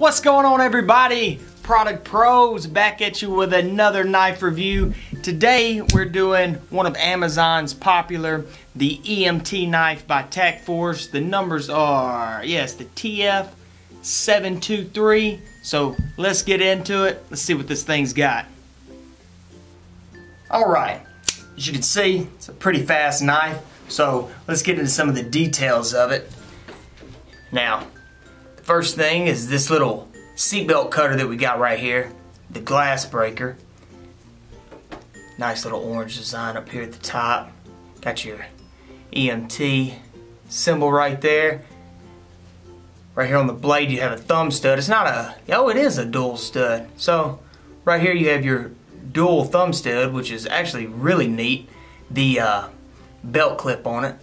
What's going on everybody? Product Probes back at you with another knife review. Today we're doing one of Amazon's popular, the EMT knife by TacForce. The numbers are, yes, the TF723. So let's get into it. Let's see what this thing's got. Alright, as you can see, it's a pretty fast knife. So let's get into some of the details of it. Now, first thing is this little seatbelt cutter that we got right here, the glass breaker. Nice little orange design up here at the top. Got your EMT symbol right there. Right here on the blade you have a thumb stud. It's not a, oh it is a dual stud. So right here you have your dual thumb stud which is actually really neat. The uh, belt clip on it.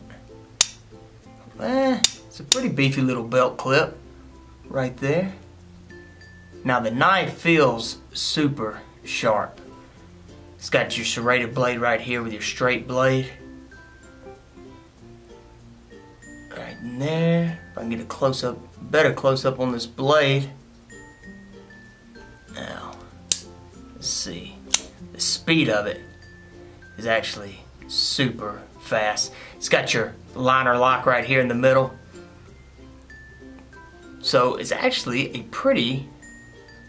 Eh, it's a pretty beefy little belt clip right there. Now the knife feels super sharp. It's got your serrated blade right here with your straight blade. Right in there. If I can get a close up, better close up on this blade. Now, let's see. The speed of it is actually super fast. It's got your liner lock right here in the middle. So it's actually a pretty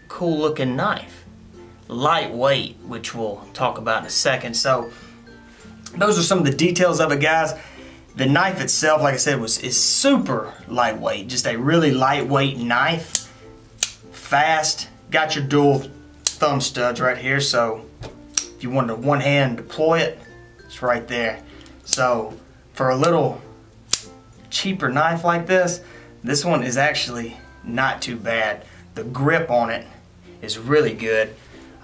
cool looking knife. Lightweight, which we'll talk about in a second. So those are some of the details of it, guys. The knife itself, like I said, was is super lightweight. Just a really lightweight knife. Fast. Got your dual thumb studs right here, so if you wanted to one hand deploy it, it's right there. So for a little cheaper knife like this, this one is actually not too bad. The grip on it is really good.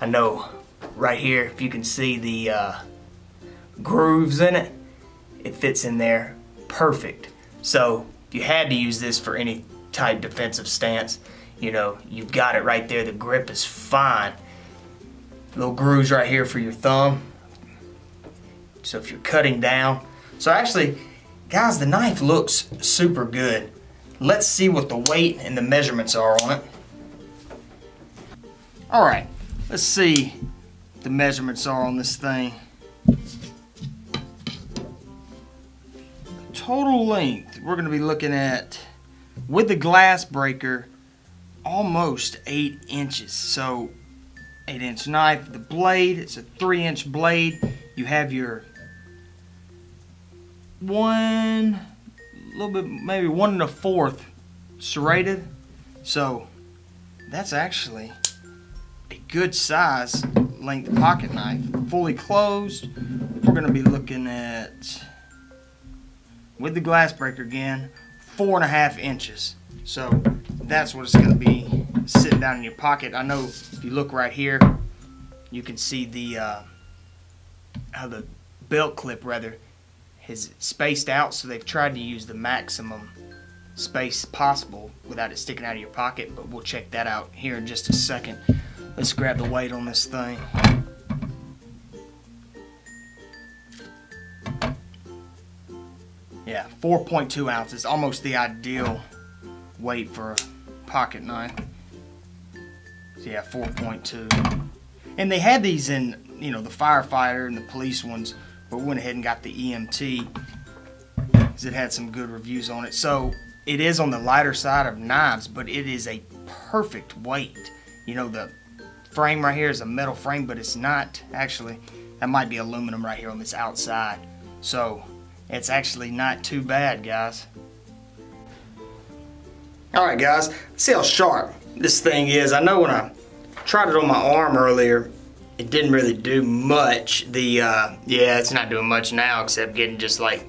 I know right here, if you can see the uh, grooves in it, it fits in there perfect. So if you had to use this for any type defensive stance, you know, you've got it right there. The grip is fine. Little grooves right here for your thumb. So if you're cutting down. So actually, guys, the knife looks super good. Let's see what the weight and the measurements are on it. Alright, let's see the measurements are on this thing. Total length, we're going to be looking at, with the glass breaker, almost 8 inches. So, 8 inch knife. The blade, it's a 3 inch blade. You have your one, little bit, maybe one and a fourth serrated. So, that's actually a good size length pocket knife. Fully closed, we're to be looking at, with the glass breaker again, four and a half inches. So that's what it's to be sitting down in your pocket. I know if you look right here, you can see the uh, how the belt clip rather is spaced out so they've tried to use the maximum space possible without it sticking out of your pocket but we'll check that out here in just a second. Let's grab the weight on this thing. Yeah 4.2 ounces almost the ideal weight for a pocket knife. So yeah 4.2 and they had these in you know the firefighter and the police ones but we went ahead and got the EMT because it had some good reviews on it. So it is on the lighter side of knives but it is a perfect weight. You know the frame right here is a metal frame but it's not actually that might be aluminum right here on this outside. So it's actually not too bad guys. Alright guys see how sharp this thing is. I know when I tried it on my arm earlier it didn't really do much. The uh, yeah it's not doing much now except getting just like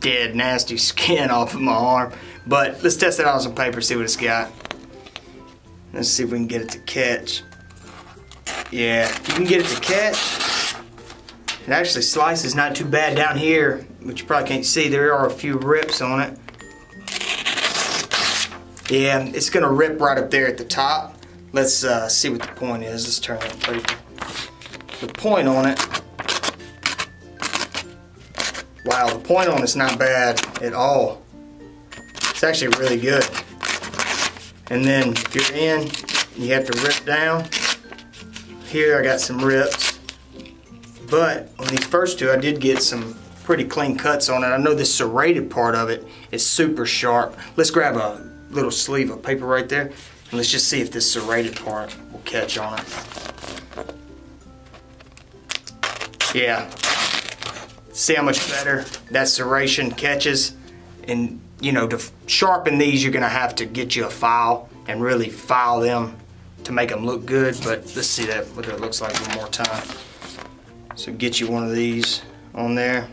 dead nasty skin off of my arm. But let's test it out on some paper see what it's got. Let's see if we can get it to catch. Yeah you can get it to catch. It actually slices not too bad down here which you probably can't see. There are a few rips on it. Yeah it's gonna rip right up there at the top. Let's uh, see what the point is. Let's turn that paper the point on it wow the point on it's not bad at all it's actually really good And then if you're in, you have to rip down. Here I got some rips. But on these first two, I did get some pretty clean cuts on it. I know this serrated part of it is super sharp. Let's grab a little sleeve of paper right there. And let's just see if this serrated part will catch on it. Yeah. See how much better that serration catches? And you know, to sharpen these, you're gonna have to get you a file and really file them to make them look good. But let's see that what that looks like one more time. So get you one of these on there.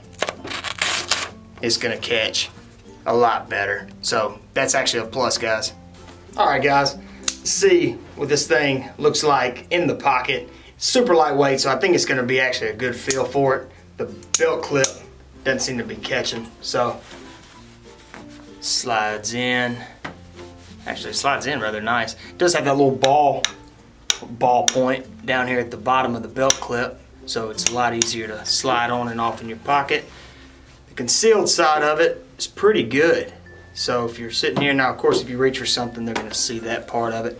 It's gonna catch a lot better. So that's actually a plus, guys. All right, guys, see what this thing looks like in the pocket. Super lightweight, so I think it's gonna be actually a good feel for it. The belt clip doesn't seem to be catching, so slides in. Actually, slides in rather nice. It does have that little ball ball point down here at the bottom of the belt clip, so it's a lot easier to slide on and off in your pocket. The concealed side of it is pretty good. So if you're sitting here now, of course, if you reach for something, they're going to see that part of it.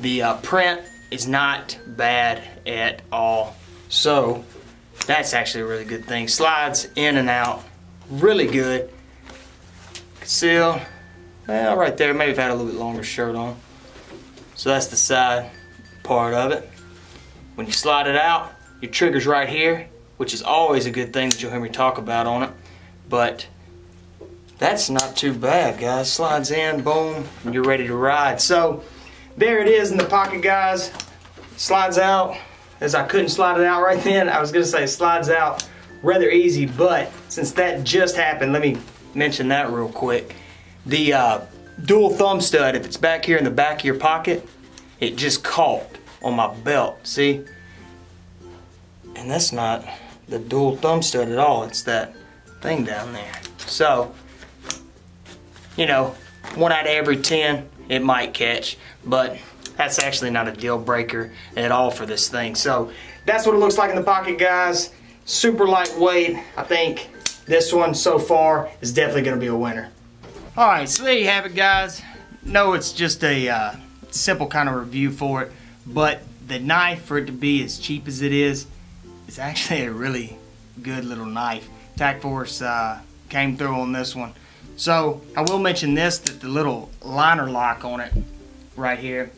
The uh, print is not bad at all. So that's actually a really good thing. Slides in and out, really good. Conceal, well, right there. Maybe if I had a little bit longer shirt on. So that's the side part of it. When you slide it out, your trigger's right here, which is always a good thing that you'll hear me talk about on it. But that's not too bad, guys. Slides in, boom, and you're ready to ride. So there it is in the pocket, guys. Slides out. As I couldn't slide it out right then, I was gonna say slides out rather easy, but since that just happened, let me mention that real quick. The uh, dual thumb stud, if it's back here in the back of your pocket, it just caught on my belt, see? And that's not the dual thumb stud at all, it's that thing down there. So, you know, one out of every 10, it might catch, but that's actually not a deal breaker at all for this thing. So that's what it looks like in the pocket, guys. Super lightweight. I think this one so far is definitely going to be a winner. All right, so there you have it, guys. No, it's just a uh, simple kind of review for it, but the knife, for it to be as cheap as it is, is actually a really good little knife. Tac Force uh, came through on this one. So I will mention this, that the little liner lock on it right here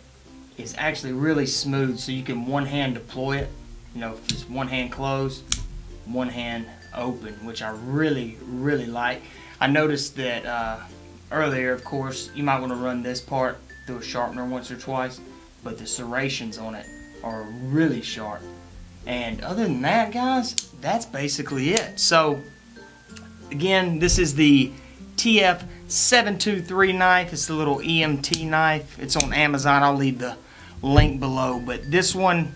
is actually really smooth so you can one hand deploy it. You know, just one hand closed, one hand open, which I really, really like. I noticed that uh, earlier, of course, you might want to run this part through a sharpener once or twice, but the serrations on it are really sharp. And other than that, guys, that's basically it. So, again, this is the TF723 knife. It's a little EMT knife. It's on Amazon. I'll leave the link below. But this one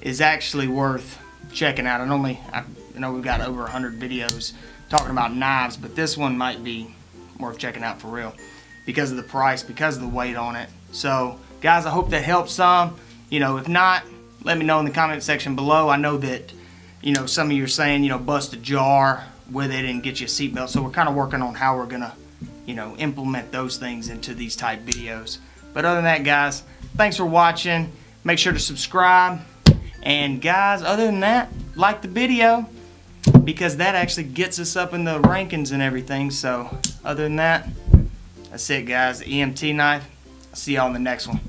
is actually worth checking out. I know we've got over 100 videos talking about knives, but this one might be worth checking out for real because of the price, because of the weight on it. So, guys, I hope that helps some. You know, if not, let me know in the comment section below. I know that, you know, some of you are saying, you know, bust a jar with it and get you a seatbelt. So we're kind of working on how we're going to, you know, implement those things into these type videos. But other than that, guys, thanks for watching. Make sure to subscribe. And guys, other than that, like the video because that actually gets us up in the rankings and everything. So other than that, that's it guys. EMT knife. I'll see y'all in the next one.